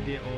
Je o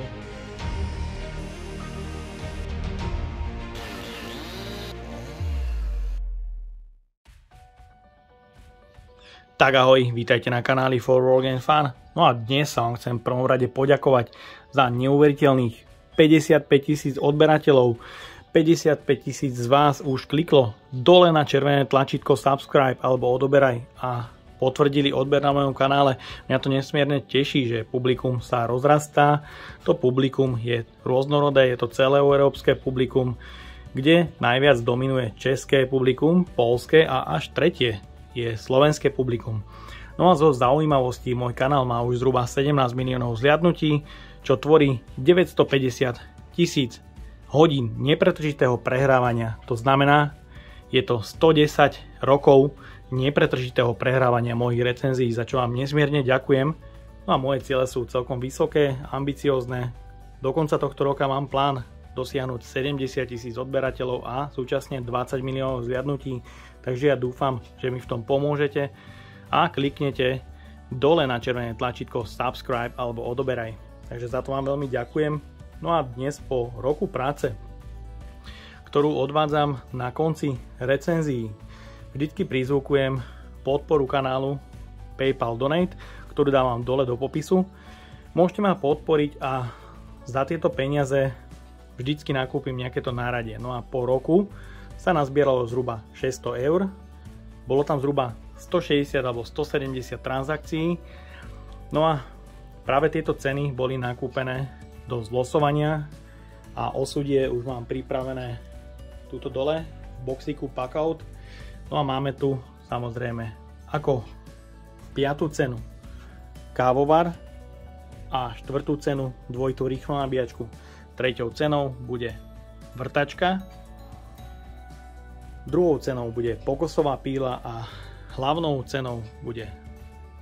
Tak ahoj, vítajte na kanáli For Fun. No a dnes sa vám chcem v prvom rade poďakovať za neuveriteľných 55 tisíc odberateľov. 55 tisíc z vás už kliklo dole na červené tlačítko subscribe alebo odoberaj a potvrdili odber na mojom kanále. Mňa to nesmierne teší, že publikum sa rozrastá. To publikum je rôznorodé, je to celé európske publikum, kde najviac dominuje české publikum, polské a až tretie je slovenské publikum. No a zo zaujímavosti môj kanál má už zhruba 17 miliónov zliadnutí, čo tvorí 950 tisíc hodín nepretržitého prehrávania. To znamená, je to 110 rokov nepretržitého prehrávania mojich recenzií, za čo vám nesmierne ďakujem. No a moje ciele sú celkom vysoké, ambiciózne. Do konca tohto roka mám plán dosiahnuť 70 tisíc odberateľov a súčasne 20 miliónov zliadnutí, takže ja dúfam, že mi v tom pomôžete a kliknete dole na červené tlačítko subscribe alebo odoberaj. Takže za to vám veľmi ďakujem. No a dnes po roku práce, ktorú odvádzam na konci recenzií, vždycky prizvukujem podporu kanálu PayPal Donate, ktorú dávam dole do popisu. Môžete ma podporiť a za tieto peniaze vždycky nakúpim nejaké to náradie. No a po roku sa nazbieralo zhruba 600 eur. Bolo tam zhruba 160 alebo 170 transakcií. No a práve tieto ceny boli nakúpené do zlosovania a osudie už mám pripravené túto dole v boxíku Packout. No a máme tu samozrejme ako piatú cenu kávovar a štvrtú cenu dvojitú rýchlo nabíjačku. Treťou cenou bude vrtačka, druhou cenou bude pokosová píla a hlavnou cenou bude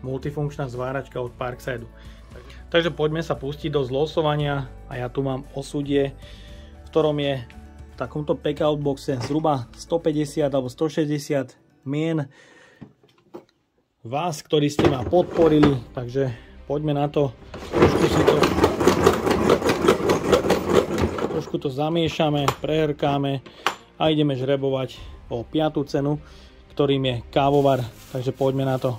multifunkčná zváračka od Parkside. Takže poďme sa pustiť do zlosovania a ja tu mám osudie, v ktorom je takomto packout boxe zhruba 150 alebo 160 mien vás, ktorí ste ma podporili, takže poďme na to. Trošku si to trošku to zamiešame, prehrkáme a ideme žrebovať o 5. cenu, ktorým je kávovar. Takže poďme na to.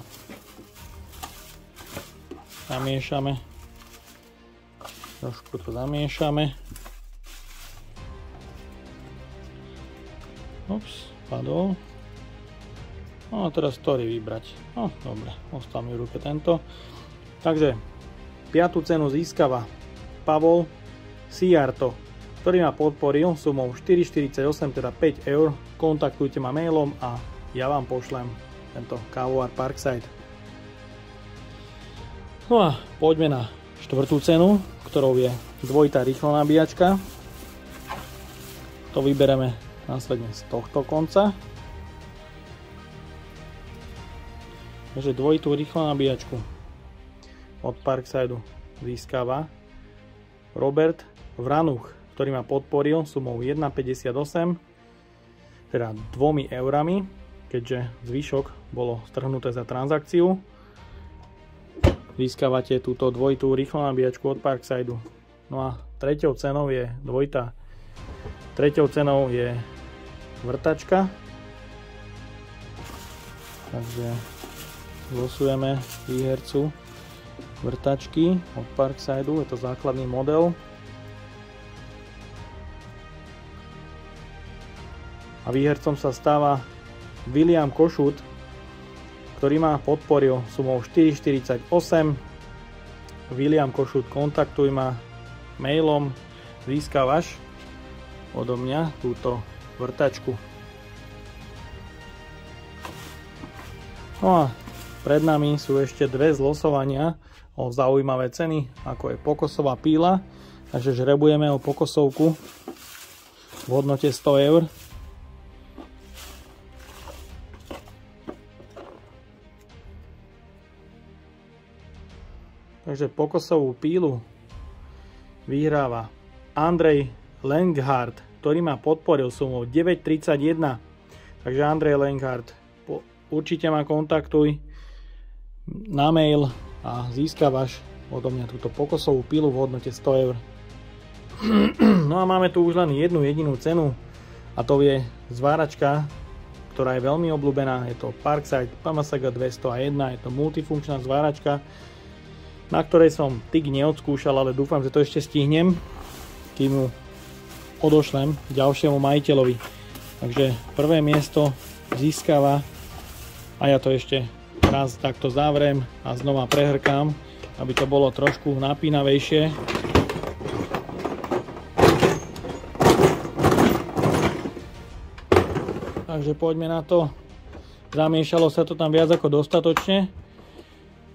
Zamiešame. Trošku to zamiešame. Ups, padol. No a teraz ktorý vybrať. No, dobre, ostal mi v ruke tento. Takže, piatú cenu získava Pavol Siarto ktorý ma podporil sumou 4,48, teda 5 eur. Kontaktujte ma mailom a ja vám pošlem tento kávovar Parkside. No a poďme na štvrtú cenu, ktorou je dvojitá rýchlo nabíjačka. To vybereme následne z tohto konca. Takže dvojitú rýchlo nabíjačku od Parkside získava Robert Vranuch ktorý ma podporil sumou 1,58, teda 2 eurami, keďže zvyšok bolo strhnuté za transakciu. Získavate túto dvojitú rýchlo nabíjačku od Parkside. No a treťou cenou je dvojitá. Treťou cenou je vrtačka. Takže losujeme výhercu vrtačky od Parkside, je to základný model. a výhercom sa stáva William Košut, ktorý ma podporil sumou 4,48. William Košut, kontaktuj ma mailom, získavaš odo mňa túto vrtačku. No a pred nami sú ešte dve zlosovania o zaujímavé ceny, ako je pokosová píla. Takže žrebujeme o pokosovku v hodnote 100 eur. Takže pokosovú pílu vyhráva Andrej Lenghardt, ktorý ma podporil sumou 9.31. Takže Andrej Lenghardt, určite ma kontaktuj na mail a získavaš odo mňa túto pokosovú pilu v hodnote 100 eur. No a máme tu už len jednu jedinú cenu a to je zváračka, ktorá je veľmi obľúbená. Je to Parkside PMSG 201, je to multifunkčná zváračka, na ktorej som tyk neodskúšal, ale dúfam, že to ešte stihnem, kým ju odošlem ďalšiemu majiteľovi. Takže prvé miesto získava a ja to ešte raz takto zavrem a znova prehrkám, aby to bolo trošku napínavejšie. Takže poďme na to. Zamiešalo sa to tam viac ako dostatočne.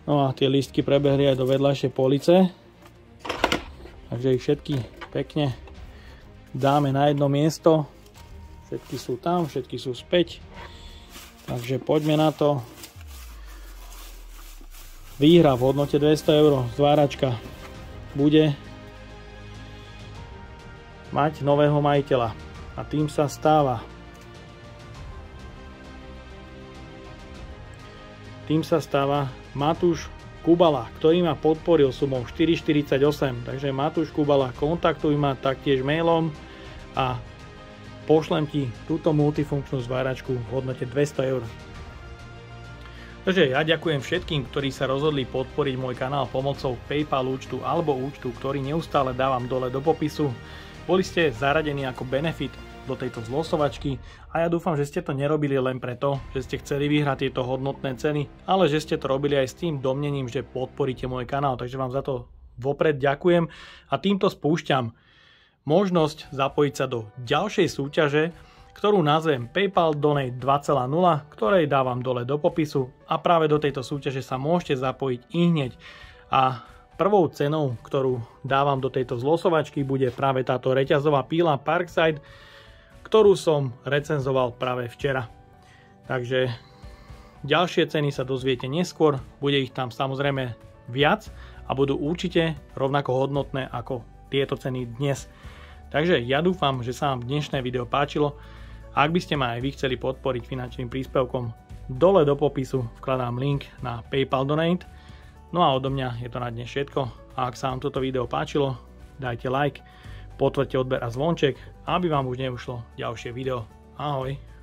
No a tie listky prebehli aj do vedľajšej police. Takže ich všetky pekne dáme na jedno miesto. Všetky sú tam, všetky sú späť. Takže poďme na to. Výhra v hodnote 200 eur, zváračka, bude mať nového majiteľa. A tým sa stáva. Tým sa stáva Matúš Kubala, ktorý ma podporil sumou 4,48. Takže Matúš Kubala, kontaktuj ma taktiež mailom a pošlem ti túto multifunkčnú zváračku v hodnote 200 eur. Takže ja ďakujem všetkým, ktorí sa rozhodli podporiť môj kanál pomocou PayPal účtu alebo účtu, ktorý neustále dávam dole do popisu. Boli ste zaradení ako benefit do tejto zlosovačky a ja dúfam, že ste to nerobili len preto, že ste chceli vyhrať tieto hodnotné ceny, ale že ste to robili aj s tým domnením, že podporíte môj kanál, takže vám za to vopred ďakujem a týmto spúšťam možnosť zapojiť sa do ďalšej súťaže, ktorú nazvem PayPal Donate 2.0, ktorej dávam dole do popisu a práve do tejto súťaže sa môžete zapojiť i hneď. A prvou cenou, ktorú dávam do tejto zlosovačky, bude práve táto reťazová píla Parkside, ktorú som recenzoval práve včera. Takže ďalšie ceny sa dozviete neskôr, bude ich tam samozrejme viac a budú určite rovnako hodnotné ako tieto ceny dnes. Takže ja dúfam, že sa vám dnešné video páčilo. Ak by ste ma aj vy chceli podporiť finančným príspevkom, dole do popisu vkladám link na PayPal Donate. No a odo mňa je to na dnes všetko. A ak sa vám toto video páčilo, dajte like, potvrďte odber a zvonček, aby vám už neušlo ďalšie video. Ahoj!